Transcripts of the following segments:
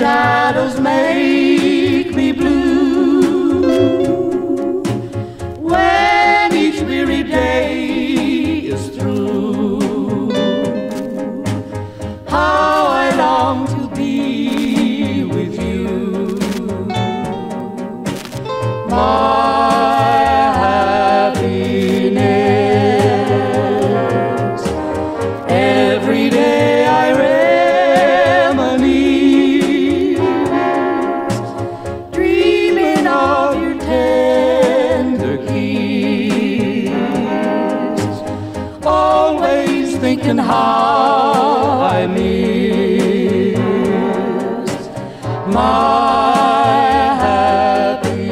shadows make me blue. When each weary day is through, how Thinking how I miss my happiness.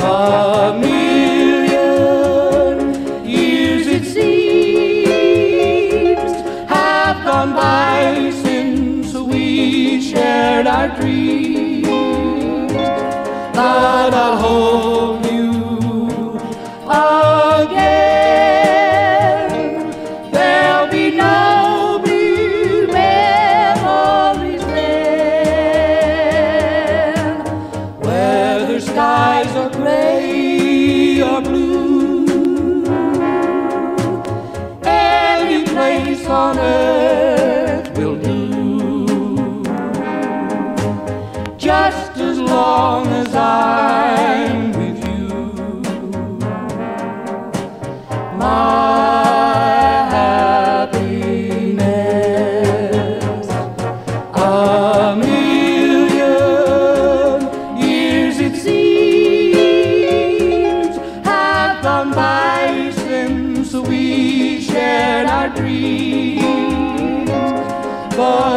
A million years it seems have gone by since we shared our dreams. But I'll hold you again. Long as I'm with you. My happiness. A million years it seems have gone by since we shared our dreams, but